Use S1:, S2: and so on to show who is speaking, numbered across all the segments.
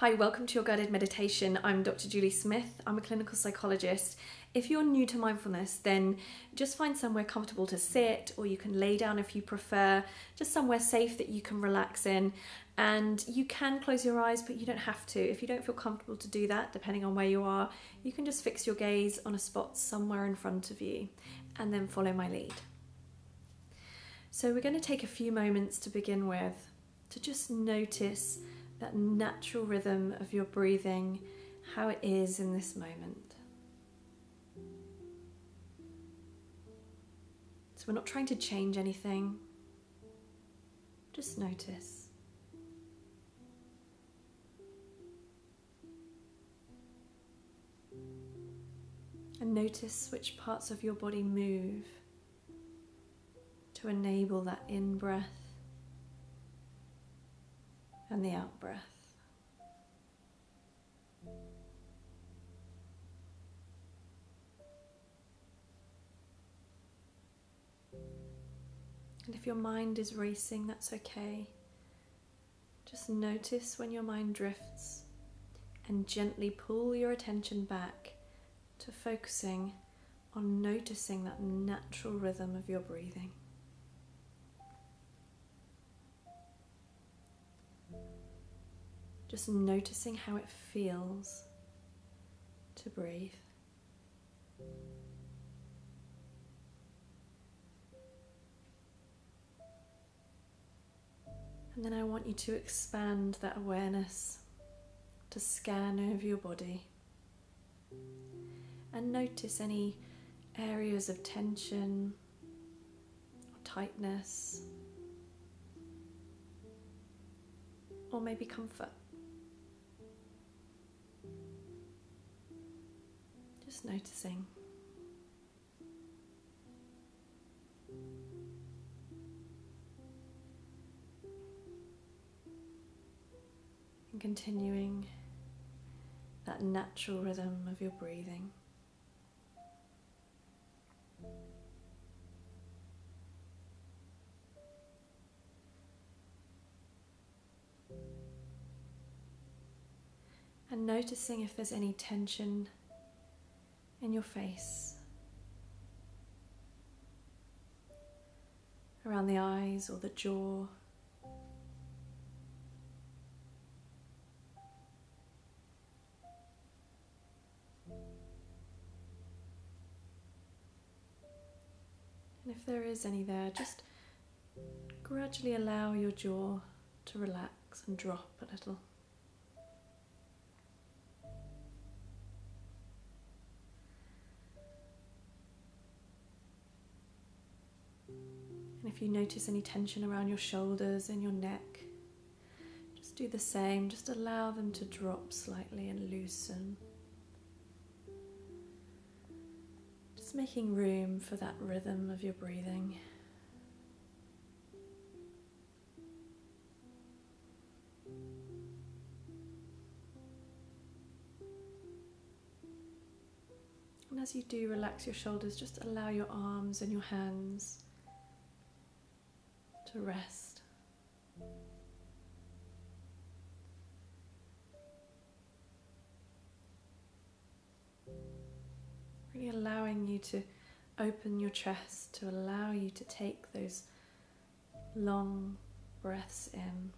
S1: Hi, welcome to your guided meditation. I'm Dr. Julie Smith. I'm a clinical psychologist. If you're new to mindfulness, then just find somewhere comfortable to sit, or you can lay down if you prefer, just somewhere safe that you can relax in. And you can close your eyes, but you don't have to. If you don't feel comfortable to do that, depending on where you are, you can just fix your gaze on a spot somewhere in front of you and then follow my lead. So, we're going to take a few moments to begin with to just notice that natural rhythm of your breathing, how it is in this moment. So we're not trying to change anything, just notice. And notice which parts of your body move to enable that in breath and the out breath. And if your mind is racing, that's okay. Just notice when your mind drifts and gently pull your attention back to focusing on noticing that natural rhythm of your breathing. Just noticing how it feels to breathe. And then I want you to expand that awareness to scan over your body and notice any areas of tension or tightness or maybe comfort. Just noticing. And continuing that natural rhythm of your breathing. And noticing if there's any tension in your face, around the eyes or the jaw. And if there is any there, just gradually allow your jaw to relax and drop a little. If you notice any tension around your shoulders and your neck, just do the same. Just allow them to drop slightly and loosen. Just making room for that rhythm of your breathing. And as you do relax your shoulders, just allow your arms and your hands to rest. Really allowing you to open your chest to allow you to take those long breaths in.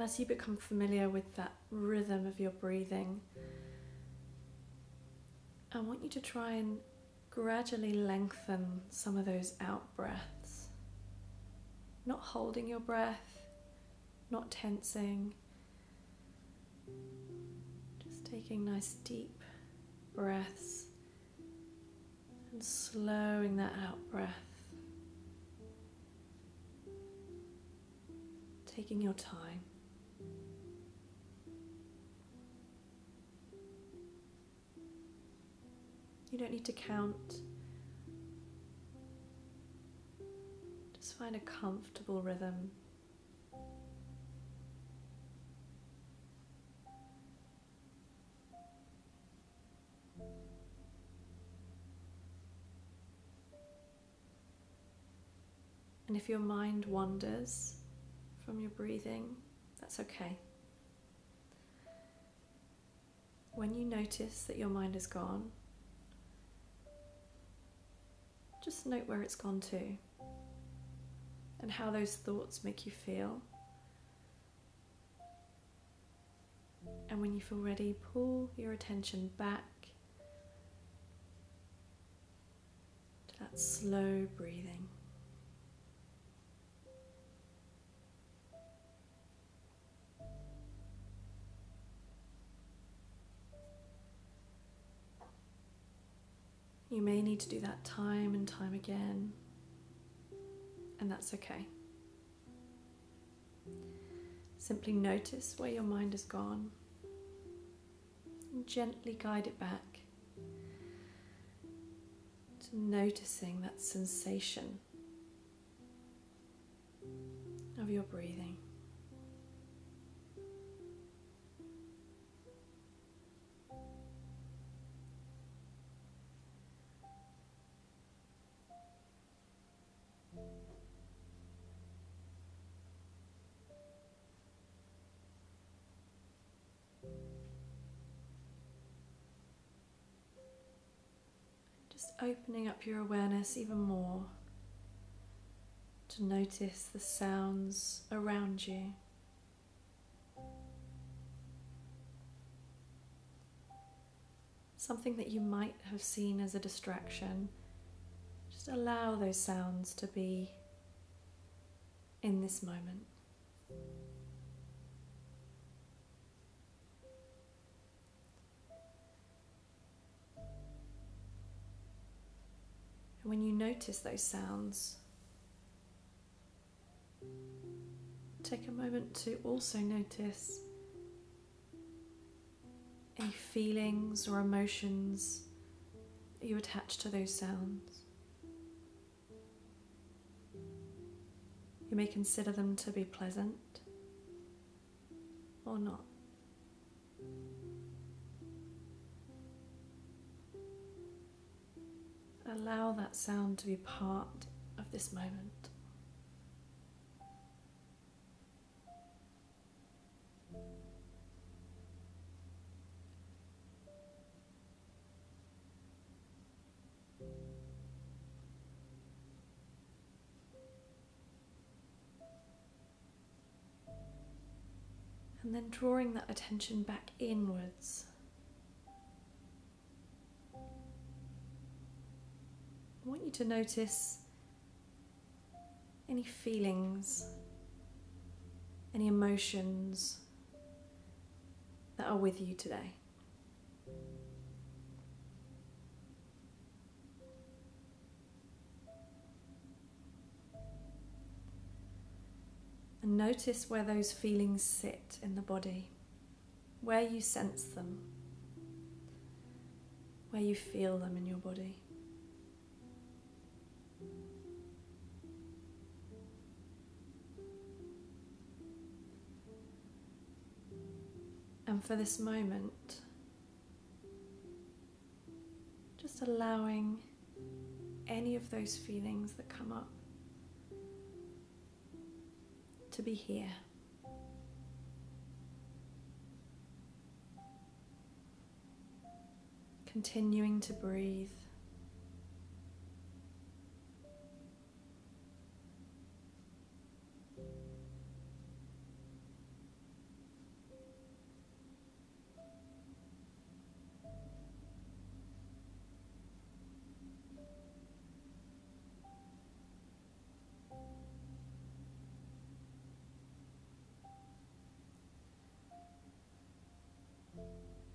S1: And as you become familiar with that rhythm of your breathing, I want you to try and gradually lengthen some of those out breaths. Not holding your breath, not tensing, just taking nice deep breaths and slowing that out breath. Taking your time. You don't need to count. Just find a comfortable rhythm. And if your mind wanders from your breathing, that's okay. When you notice that your mind is gone, just note where it's gone to and how those thoughts make you feel. And when you feel ready, pull your attention back to that slow breathing. You may need to do that time and time again, and that's okay. Simply notice where your mind has gone and gently guide it back to noticing that sensation of your breathing. Opening up your awareness even more to notice the sounds around you. Something that you might have seen as a distraction. Just allow those sounds to be in this moment. When you notice those sounds, take a moment to also notice any feelings or emotions you attach to those sounds. You may consider them to be pleasant or not. Allow that sound to be part of this moment. And then drawing that attention back inwards. You to notice any feelings, any emotions that are with you today. And notice where those feelings sit in the body, where you sense them, where you feel them in your body. For this moment, just allowing any of those feelings that come up to be here. Continuing to breathe.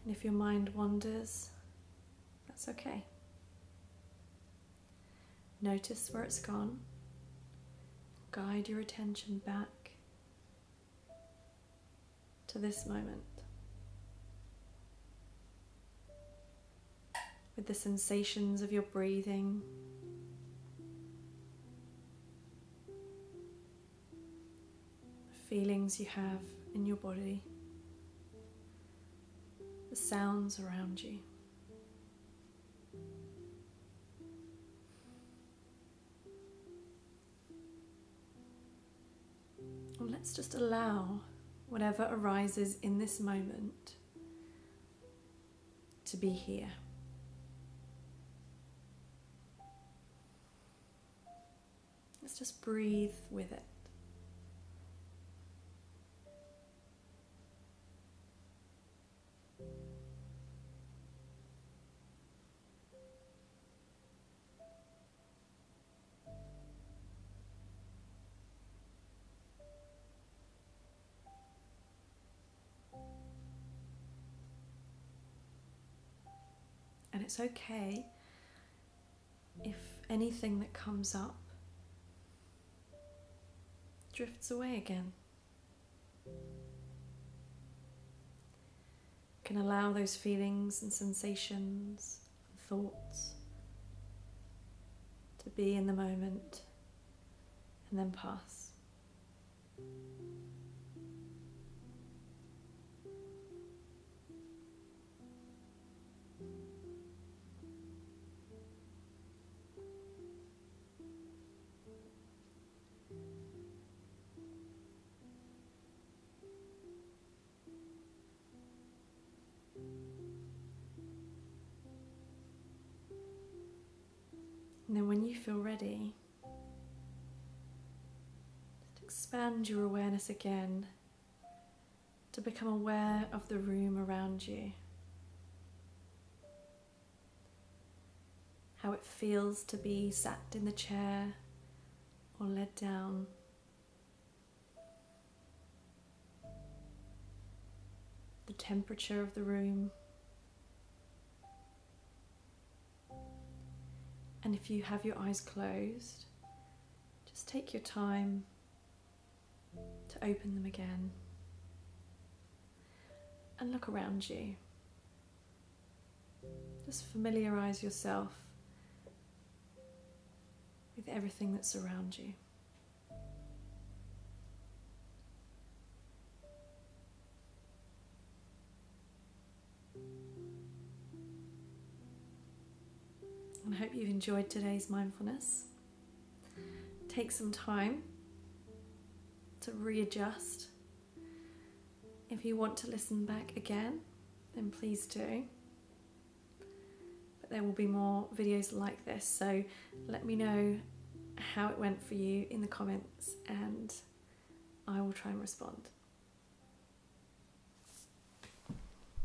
S1: And if your mind wanders, that's okay. Notice where it's gone. Guide your attention back to this moment with the sensations of your breathing. Feelings you have in your body the sounds around you. Well, let's just allow whatever arises in this moment to be here. Let's just breathe with it. It's okay if anything that comes up drifts away again. Can allow those feelings and sensations and thoughts to be in the moment and then pass. Feel ready, just expand your awareness again to become aware of the room around you. How it feels to be sat in the chair or led down. The temperature of the room. And if you have your eyes closed, just take your time to open them again and look around you. Just familiarize yourself with everything that's around you. And I hope you've enjoyed today's mindfulness. Take some time to readjust. If you want to listen back again, then please do. But there will be more videos like this, so let me know how it went for you in the comments and I will try and respond.